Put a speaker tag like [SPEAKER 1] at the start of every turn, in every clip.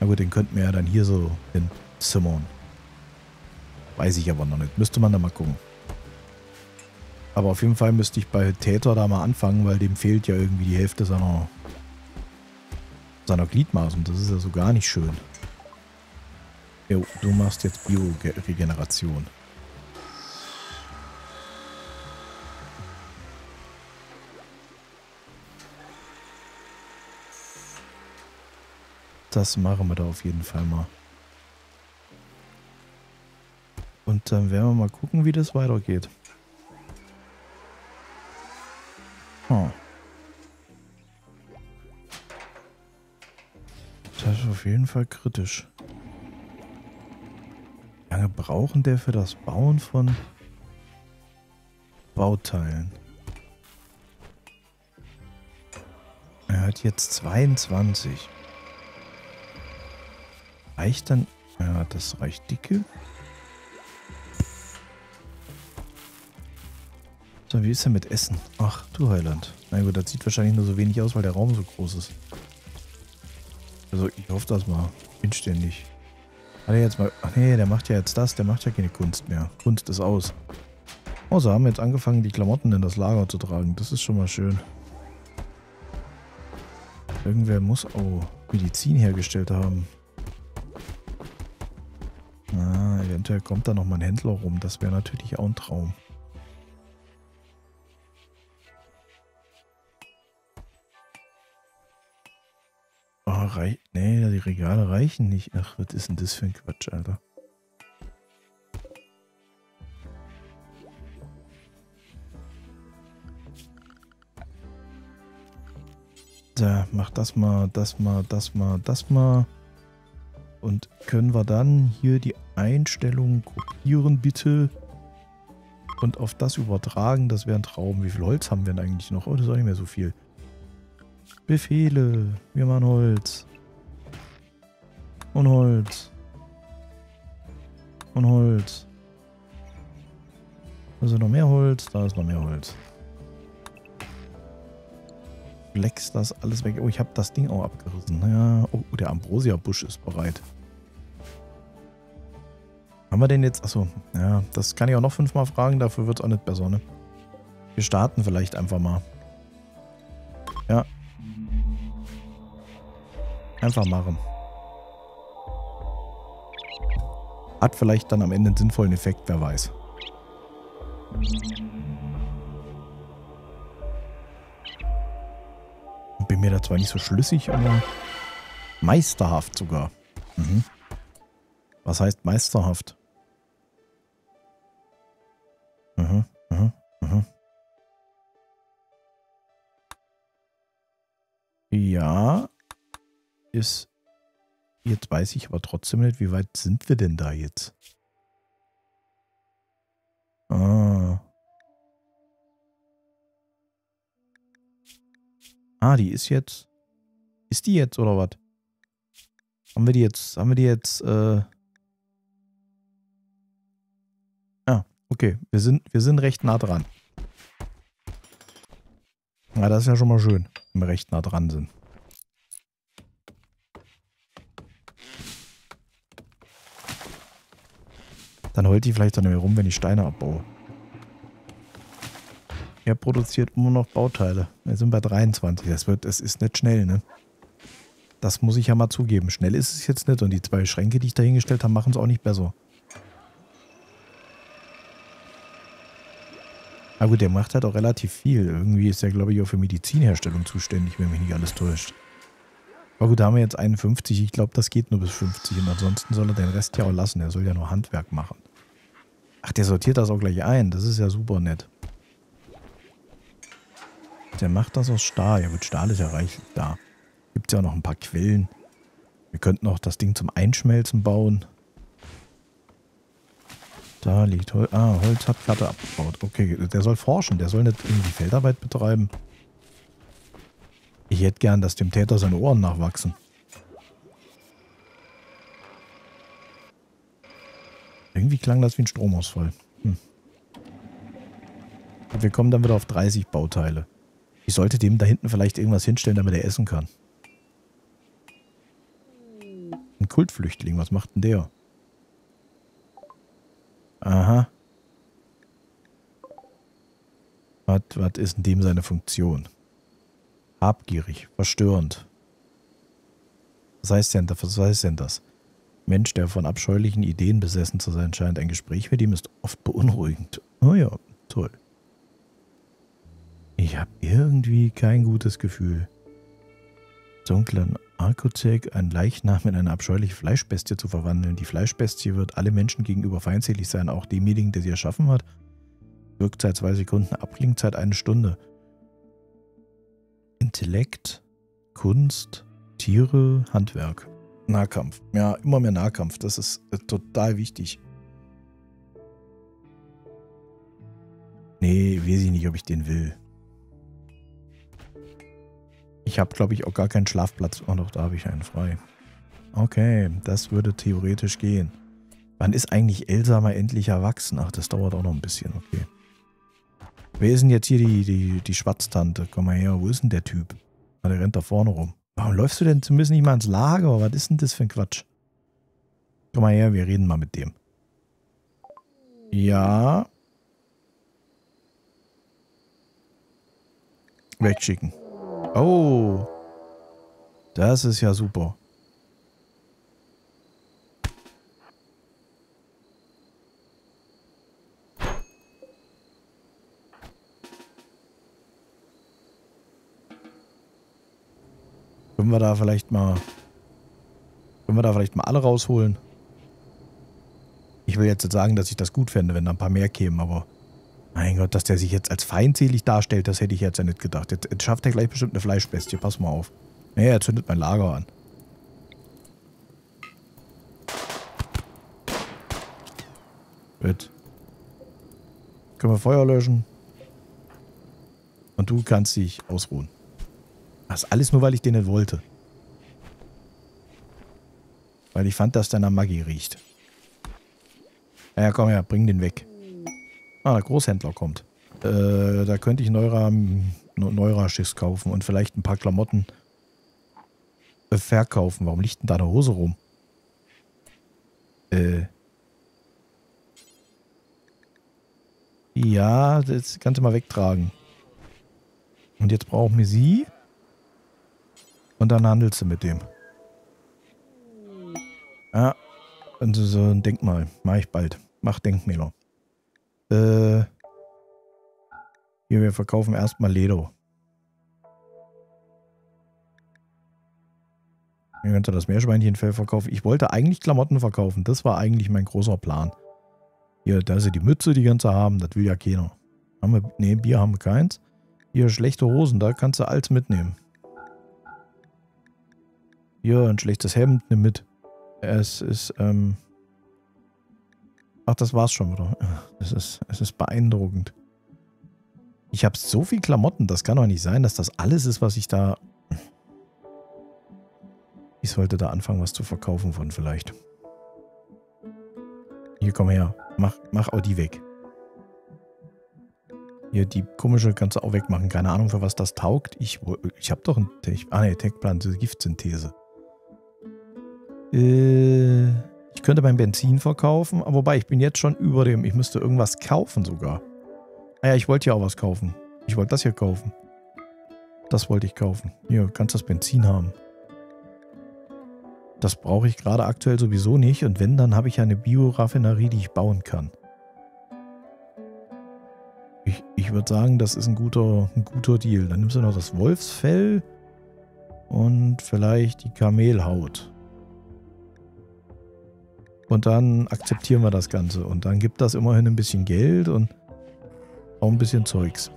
[SPEAKER 1] Na gut, den könnten wir ja dann hier so hinzimmern. Weiß ich aber noch nicht. Müsste man da mal gucken. Aber auf jeden Fall müsste ich bei Täter da mal anfangen, weil dem fehlt ja irgendwie die Hälfte seiner, seiner Gliedmaßen. Das ist ja so gar nicht schön. Jo, du machst jetzt Bioregeneration. Das machen wir da auf jeden Fall mal. Und dann werden wir mal gucken, wie das weitergeht. Oh. Das ist auf jeden Fall kritisch. Wie lange brauchen der für das Bauen von Bauteilen? Er hat jetzt 22. Reicht dann... Ja, das reicht dicke. So, wie ist er mit Essen? Ach, du Heiland. Na gut, das sieht wahrscheinlich nur so wenig aus, weil der Raum so groß ist. Also, ich hoffe das mal. Inständig. Hat er jetzt mal... Ach nee, der macht ja jetzt das. Der macht ja keine Kunst mehr. Kunst ist aus. Oh, so haben jetzt angefangen, die Klamotten in das Lager zu tragen. Das ist schon mal schön. Irgendwer muss auch Medizin hergestellt haben. Eventuell kommt da nochmal ein Händler rum. Das wäre natürlich auch ein Traum. rei nee, die Regale reichen nicht. Ach, was ist denn das für ein Quatsch, Alter? Da, mach das mal, das mal, das mal, das mal. Und können wir dann hier die Einstellungen kopieren, bitte? Und auf das übertragen, das wäre ein Traum. Wie viel Holz haben wir denn eigentlich noch? Oh, das ist auch nicht mehr so viel. Befehle. Wir machen Holz. Und Holz. Und Holz. Also noch mehr Holz. Da ist noch mehr Holz. Flex das alles weg. Oh, ich habe das Ding auch abgerissen. Ja. Oh, der Ambrosia-Busch ist bereit. Haben wir denn jetzt... Achso, ja, das kann ich auch noch fünfmal fragen. Dafür wird es auch nicht besser, ne? Wir starten vielleicht einfach mal. Ja. Einfach machen. Hat vielleicht dann am Ende einen sinnvollen Effekt, wer weiß. Bin mir da zwar nicht so schlüssig, aber meisterhaft sogar. Mhm. Was heißt meisterhaft? Mhm, mhm, mhm. Ja, ist Jetzt weiß ich aber trotzdem nicht, wie weit sind wir denn da jetzt? Ah. Ah, die ist jetzt... Ist die jetzt oder was? Haben wir die jetzt... Haben wir die jetzt... Äh ah, okay. Wir sind, wir sind recht nah dran. Na, das ist ja schon mal schön, wenn wir recht nah dran sind. Dann heult die vielleicht dann mehr rum, wenn ich Steine abbaue. Er produziert immer noch Bauteile. Wir sind bei 23. Das, wird, das ist nicht schnell, ne? Das muss ich ja mal zugeben. Schnell ist es jetzt nicht. Und die zwei Schränke, die ich da hingestellt habe, machen es auch nicht besser. Aber gut, der macht halt auch relativ viel. Irgendwie ist er, glaube ich, auch für Medizinherstellung zuständig, wenn mich nicht alles täuscht. Aber gut, da haben wir jetzt 51. Ich glaube, das geht nur bis 50. Und ansonsten soll er den Rest ja auch lassen. Er soll ja nur Handwerk machen. Ach, der sortiert das auch gleich ein. Das ist ja super nett. Der macht das aus Stahl. Ja gut, Stahl ist ja reichlich da. Gibt ja noch ein paar Quellen. Wir könnten auch das Ding zum Einschmelzen bauen. Da liegt Holz. Ah, Holz hat Platte abgebaut. Okay, der soll forschen. Der soll nicht irgendwie Feldarbeit betreiben. Ich hätte gern, dass dem Täter seine Ohren nachwachsen. Irgendwie klang das wie ein Stromausfall. Hm. wir kommen dann wieder auf 30 Bauteile. Ich sollte dem da hinten vielleicht irgendwas hinstellen, damit er essen kann. Ein Kultflüchtling, was macht denn der? Aha. Was, was ist in dem seine Funktion? Habgierig, verstörend. Was heißt denn, was heißt denn das? Mensch, der von abscheulichen Ideen besessen zu sein scheint. Ein Gespräch mit ihm ist oft beunruhigend. Oh ja, toll. Ich habe irgendwie kein gutes Gefühl. Dunklen Arkozek, ein Leichnam in eine abscheuliche Fleischbestie zu verwandeln. Die Fleischbestie wird alle Menschen gegenüber feindselig sein, auch demjenigen, der sie erschaffen hat. Wirkzeit zwei Sekunden, Abklingzeit eine Stunde. Intellekt, Kunst, Tiere, Handwerk. Nahkampf. Ja, immer mehr Nahkampf. Das ist äh, total wichtig. Nee, weiß ich nicht, ob ich den will. Ich habe, glaube ich, auch gar keinen Schlafplatz. Oh doch, da habe ich einen frei. Okay, das würde theoretisch gehen. Wann ist eigentlich Elsa mal endlich erwachsen? Ach, das dauert auch noch ein bisschen, okay. Wer ist denn jetzt hier die, die, die Schwatztante? Komm mal her, wo ist denn der Typ? Ah, der rennt da vorne rum. Warum läufst du denn zumindest nicht mal ins Lager? Was ist denn das für ein Quatsch? Komm mal her, wir reden mal mit dem. Ja. Wegschicken. Oh. Das ist ja super. Können wir da vielleicht mal... Können wir da vielleicht mal alle rausholen? Ich will jetzt sagen, dass ich das gut fände, wenn da ein paar mehr kämen, aber... Mein Gott, dass der sich jetzt als feindselig darstellt, das hätte ich jetzt ja nicht gedacht. Jetzt, jetzt schafft er gleich bestimmt eine Fleischbestie. Pass mal auf. Nee, er zündet mein Lager an. Gut. Können wir Feuer löschen. Und du kannst dich ausruhen. Das alles nur, weil ich den nicht wollte. Weil ich fand, dass der nach Maggi riecht. Ja, komm her, bring den weg. Ah, der Großhändler kommt. Äh, da könnte ich Neura, Neura-Schiss kaufen und vielleicht ein paar Klamotten äh, verkaufen. Warum liegt denn da eine Hose rum? Äh. Ja, das kannst du mal wegtragen. Und jetzt brauchen wir sie. Und dann handelst du mit dem. Ja, also so ein Denkmal. Mach ich bald. Mach Denkmäler. Äh, hier, wir verkaufen erstmal Leder. Hier könnte das Meerschweinchenfell verkaufen. Ich wollte eigentlich Klamotten verkaufen. Das war eigentlich mein großer Plan. Hier, da sie die Mütze, die ganze haben. Das will ja keiner. Haben wir, nee, Bier haben wir keins. Hier, schlechte Hosen. Da kannst du alles mitnehmen. Hier, ein schlechtes Hemd, nimm mit. Es ist, ähm... Ach, das war's schon wieder. Es ist, es ist beeindruckend. Ich habe so viel Klamotten, das kann doch nicht sein, dass das alles ist, was ich da... Ich sollte da anfangen, was zu verkaufen von vielleicht. Hier, komm her. Mach, mach auch die weg. Hier, die komische kannst du auch wegmachen. Keine Ahnung, für was das taugt. Ich, ich habe doch ein Tech... Ah, ne, Techplan, Giftsynthese. Äh, ich könnte beim Benzin verkaufen, aber wobei, ich bin jetzt schon über dem. Ich müsste irgendwas kaufen sogar. Ah ja, ich wollte ja auch was kaufen. Ich wollte das hier kaufen. Das wollte ich kaufen. Hier, kannst das Benzin haben. Das brauche ich gerade aktuell sowieso nicht. Und wenn, dann habe ich eine Bioraffinerie, die ich bauen kann. Ich, ich würde sagen, das ist ein guter, ein guter Deal. Dann nimmst du noch das Wolfsfell und vielleicht die Kamelhaut. Und dann akzeptieren wir das Ganze. Und dann gibt das immerhin ein bisschen Geld und auch ein bisschen Zeugs.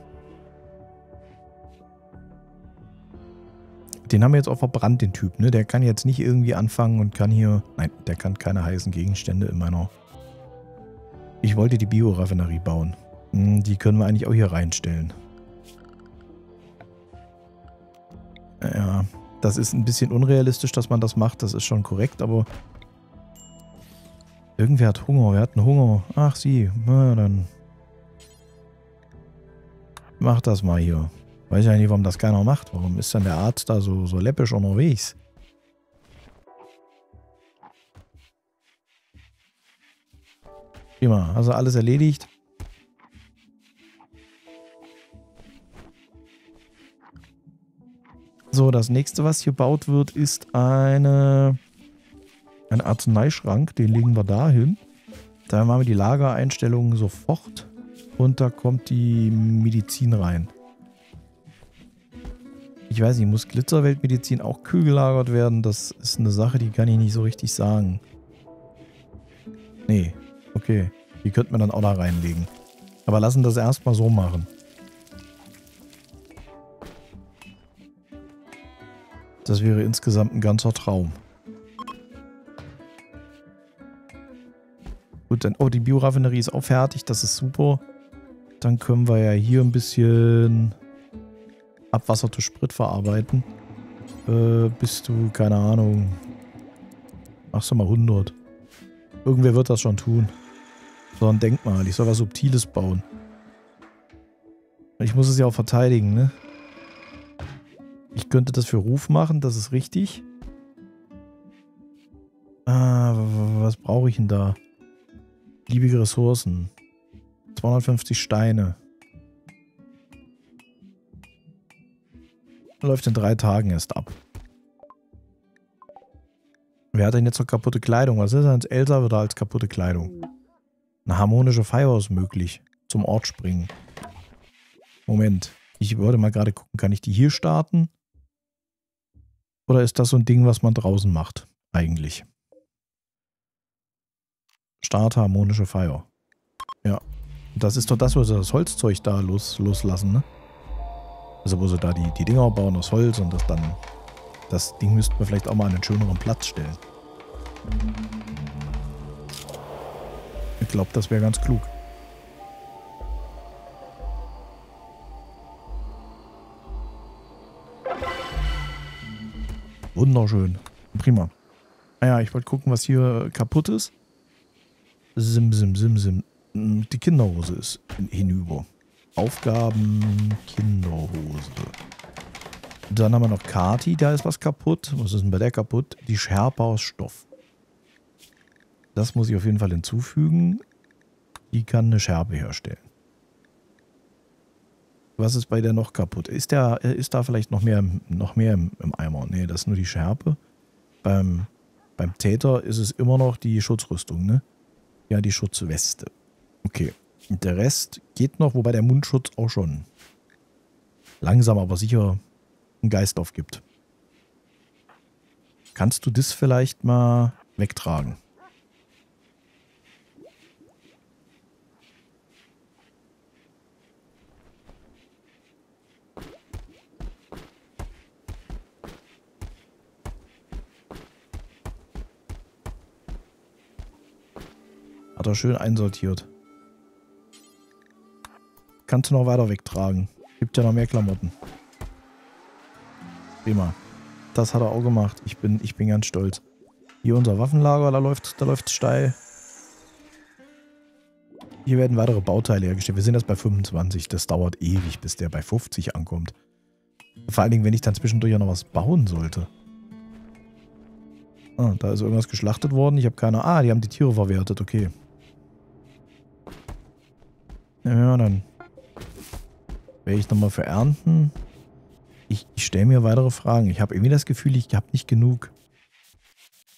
[SPEAKER 1] Den haben wir jetzt auch verbrannt, den Typ. Ne? Der kann jetzt nicht irgendwie anfangen und kann hier... Nein, der kann keine heißen Gegenstände in meiner... Ich wollte die Bioraffinerie bauen. Hm, die können wir eigentlich auch hier reinstellen. Ja, das ist ein bisschen unrealistisch, dass man das macht. Das ist schon korrekt, aber Irgendwer hat Hunger. Wer hat einen Hunger. Ach, sie. Na, dann. Mach das mal hier. Weiß ja nicht, warum das keiner macht. Warum ist denn der Arzt da so, so läppisch unterwegs? Prima. Also alles erledigt. So, das nächste, was hier gebaut wird, ist eine ein Arzneischrank. Den legen wir da hin. Da machen wir die Lagereinstellungen sofort. Und da kommt die Medizin rein. Ich weiß nicht, muss Glitzerweltmedizin auch kühl gelagert werden? Das ist eine Sache, die kann ich nicht so richtig sagen. Nee, okay. Die könnte man dann auch da reinlegen. Aber lassen das erstmal so machen. Das wäre insgesamt ein ganzer Traum. Gut, dann, oh, die Bioraffinerie ist auch fertig, das ist super. Dann können wir ja hier ein bisschen Abwasser zu Sprit verarbeiten. Äh, bist du, keine Ahnung, machst du mal 100. Irgendwer wird das schon tun. So ein Denkmal, ich soll was Subtiles bauen. Ich muss es ja auch verteidigen, ne? Ich könnte das für Ruf machen, das ist richtig. Ah, was brauche ich denn da? Liebige Ressourcen. 250 Steine. Läuft in drei Tagen erst ab. Wer hat denn jetzt noch kaputte Kleidung? Was ist als Elsa wieder als kaputte Kleidung? Eine harmonische Feier ist möglich. Zum Ort springen. Moment. Ich würde mal gerade gucken, kann ich die hier starten? Oder ist das so ein Ding, was man draußen macht? Eigentlich. Start harmonische Feier. Ja. Das ist doch das, wo sie das Holzzeug da los, loslassen, ne? Also wo sie da die, die Dinger bauen aus Holz und das dann... Das Ding müssten wir vielleicht auch mal an einen schöneren Platz stellen. Ich glaube, das wäre ganz klug. Wunderschön. Prima. Naja, ah ich wollte gucken, was hier kaputt ist. Sim, sim, sim, sim. Die Kinderhose ist hinüber. Aufgaben, Kinderhose. Dann haben wir noch Kati, da ist was kaputt. Was ist denn bei der kaputt? Die Schärpe aus Stoff. Das muss ich auf jeden Fall hinzufügen. Die kann eine Schärpe herstellen. Was ist bei der noch kaputt? Ist, der, ist da vielleicht noch mehr, noch mehr im, im Eimer? Nee, das ist nur die Schärpe. Beim, beim Täter ist es immer noch die Schutzrüstung, ne? Ja, die Schutzweste. Okay. Und der Rest geht noch, wobei der Mundschutz auch schon langsam, aber sicher einen Geist aufgibt. Kannst du das vielleicht mal wegtragen? Hat er schön einsortiert. Kannst du noch weiter wegtragen. Gibt ja noch mehr Klamotten. Prima. Das hat er auch gemacht. Ich bin, ich bin ganz stolz. Hier unser Waffenlager, da läuft da steil. Hier werden weitere Bauteile hergestellt. Wir sind jetzt bei 25. Das dauert ewig, bis der bei 50 ankommt. Vor allen Dingen, wenn ich dann zwischendurch auch noch was bauen sollte. Ah, da ist irgendwas geschlachtet worden. Ich habe keine... Ah, die haben die Tiere verwertet. Okay. Ja, dann werde ich nochmal verernten. Ich, ich stelle mir weitere Fragen. Ich habe irgendwie das Gefühl, ich habe nicht genug.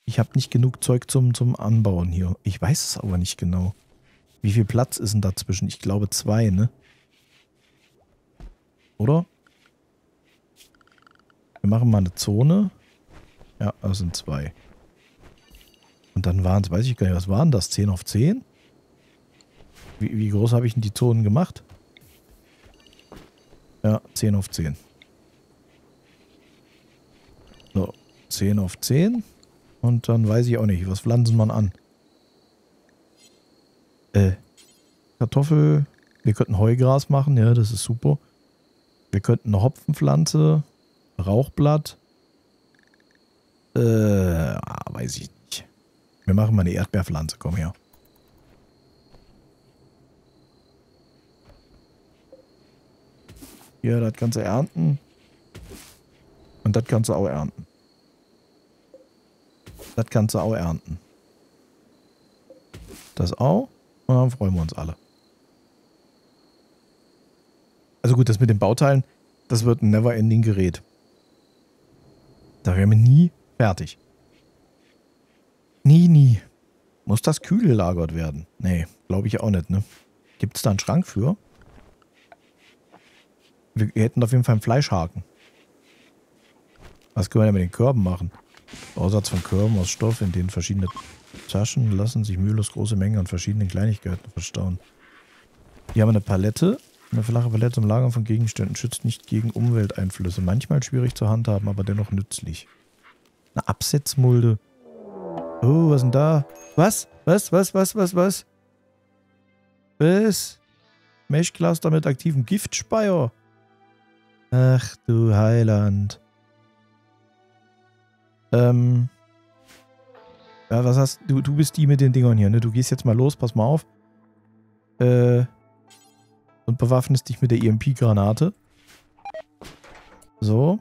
[SPEAKER 1] Ich habe nicht genug Zeug zum, zum Anbauen hier. Ich weiß es aber nicht genau. Wie viel Platz ist denn dazwischen? Ich glaube zwei, ne? Oder? Wir machen mal eine Zone. Ja, das sind zwei. Und dann waren es, weiß ich gar nicht, was waren das? 10 auf 10? Wie, wie groß habe ich denn die Zonen gemacht? Ja, 10 auf 10. So, 10 auf 10. Und dann weiß ich auch nicht, was pflanzen man an? Äh, Kartoffel. Wir könnten Heugras machen, ja, das ist super. Wir könnten eine Hopfenpflanze, Rauchblatt. Äh, weiß ich nicht. Wir machen mal eine Erdbeerpflanze, komm her. Hier, das kannst du ernten. Und das kannst du auch ernten. Das kannst du auch ernten. Das auch. Und dann freuen wir uns alle. Also gut, das mit den Bauteilen, das wird ein never-ending Gerät. Da wären wir nie fertig. Nie, nie. Muss das kühl gelagert werden? Nee, glaube ich auch nicht, ne? Gibt es da einen Schrank für? Wir hätten auf jeden Fall einen Fleischhaken. Was können wir denn mit den Körben machen? Bausatz von Körben aus Stoff, in denen verschiedene Taschen lassen sich mühelos große Mengen an verschiedenen Kleinigkeiten verstauen. Hier haben wir eine Palette. Eine flache Palette zum Lagern von Gegenständen schützt nicht gegen Umwelteinflüsse. Manchmal schwierig zu handhaben, aber dennoch nützlich. Eine Absetzmulde. Oh, was denn da? Was? Was, was, was, was, was? Was? Meshcluster mit aktivem Giftspeier. Ach du Heiland. Ähm. Ja, was hast du? Du bist die mit den Dingern hier, ne? Du gehst jetzt mal los, pass mal auf. Äh. Und bewaffnest dich mit der EMP-Granate. So.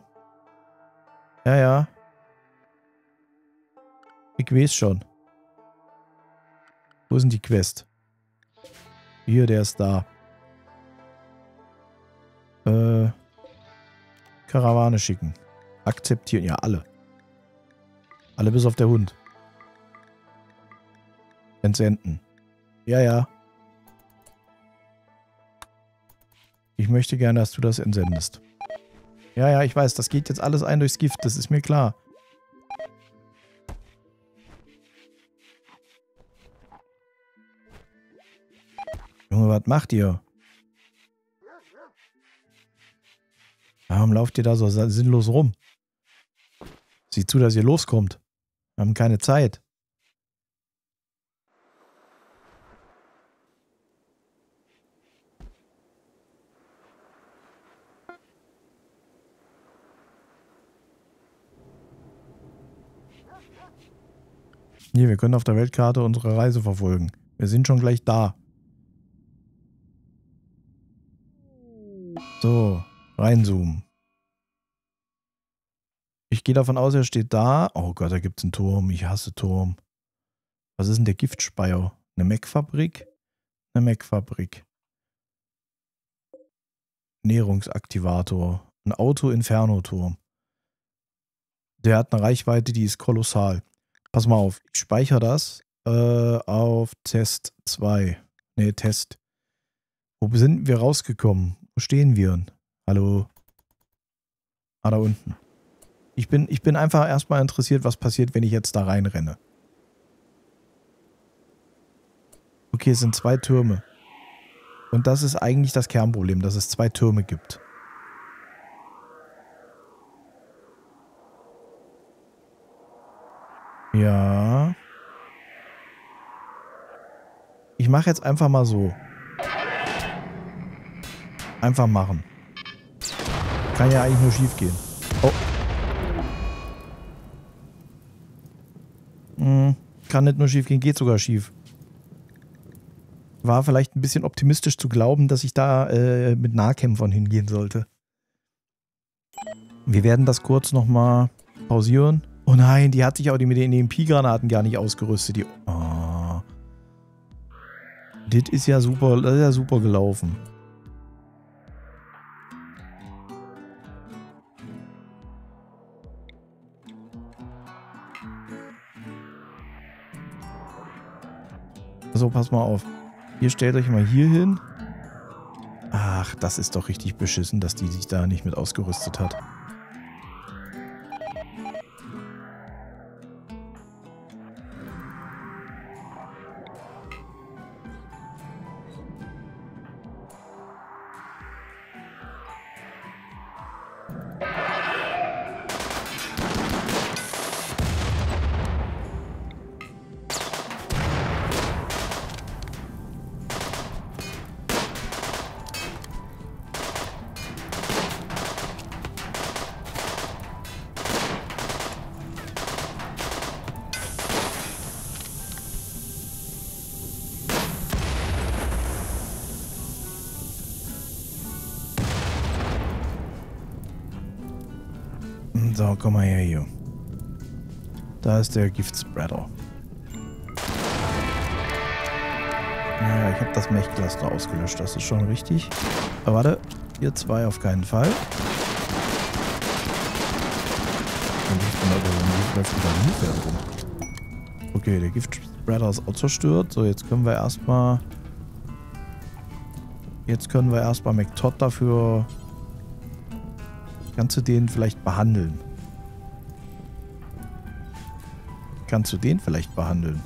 [SPEAKER 1] Ja, ja. Ich weiß schon. Wo ist denn die Quest? Hier, der ist da. Äh. Karawane schicken. Akzeptieren. Ja, alle. Alle bis auf der Hund. Entsenden. Ja, ja. Ich möchte gerne, dass du das entsendest. Ja, ja, ich weiß, das geht jetzt alles ein durchs Gift, das ist mir klar. Junge, was macht ihr? Warum lauft ihr da so sinnlos rum? Sieh zu, dass ihr loskommt. Wir haben keine Zeit. Hier, wir können auf der Weltkarte unsere Reise verfolgen. Wir sind schon gleich da. So, reinzoomen. Ich gehe davon aus, er steht da. Oh Gott, da gibt es einen Turm. Ich hasse Turm. Was ist denn der Giftspeier? Eine Mac-Fabrik? Eine Mac-Fabrik. Nährungsaktivator. Ein Auto-Inferno-Turm. Der hat eine Reichweite, die ist kolossal. Pass mal auf, ich speichere das äh, auf Test 2. Ne, Test. Wo sind wir rausgekommen? Wo stehen wir? Hallo? Ah, da unten. Ich bin, ich bin einfach erstmal interessiert, was passiert, wenn ich jetzt da reinrenne. Okay, es sind zwei Türme. Und das ist eigentlich das Kernproblem, dass es zwei Türme gibt. Ja. Ich mache jetzt einfach mal so. Einfach machen. Kann ja eigentlich nur schief gehen. Oh. Hm, kann nicht nur schief gehen, geht sogar schief. War vielleicht ein bisschen optimistisch zu glauben, dass ich da äh, mit Nahkämpfern hingehen sollte. Wir werden das kurz nochmal pausieren. Oh nein, die hat sich auch die mit den EMP-Granaten gar nicht ausgerüstet. Die, oh. Das ist ja super, das ist ja super gelaufen. So, pass mal auf. Ihr stellt euch mal hier hin. Ach, das ist doch richtig beschissen, dass die sich da nicht mit ausgerüstet hat. So, komm mal her hier. Da ist der Giftspreader. Naja, ich habe das Mech-Cluster ausgelöscht, das ist schon richtig. Aber warte, ihr zwei auf keinen Fall. Okay, der Giftspreader ist auch zerstört. So, jetzt können wir erstmal... Jetzt können wir erstmal McTodd dafür... Kannst du den vielleicht behandeln? Kannst du den vielleicht behandeln?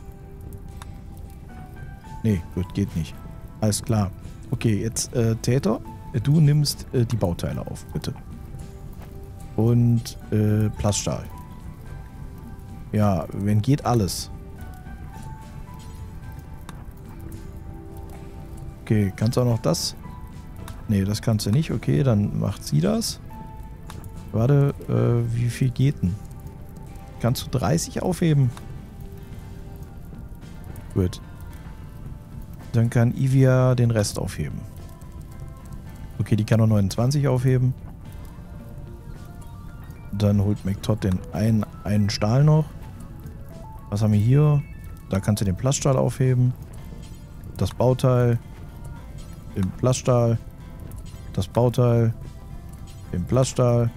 [SPEAKER 1] Nee, gut, geht nicht. Alles klar. Okay, jetzt äh, Täter, du nimmst äh, die Bauteile auf, bitte. Und äh, Plaststahl. Ja, wenn geht alles. Okay, kannst du auch noch das? Nee, das kannst du nicht. Okay, dann macht sie das. Warte, äh, wie viel geht denn? Kannst du 30 aufheben? Gut. Dann kann Ivia den Rest aufheben. Okay, die kann nur 29 aufheben. Dann holt McTodd den einen, einen Stahl noch. Was haben wir hier? Da kannst du den Plaststahl aufheben. Das Bauteil. Den Plaststahl. Das Bauteil. Den Plaststahl.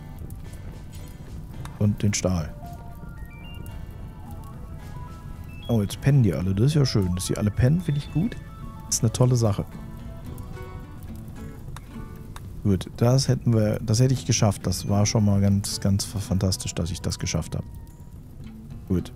[SPEAKER 1] Und den Stahl. Oh, jetzt pennen die alle. Das ist ja schön. Dass sie alle pennen, finde ich gut. Das ist eine tolle Sache. Gut, das hätten wir, das hätte ich geschafft. Das war schon mal ganz, ganz fantastisch, dass ich das geschafft habe. Gut.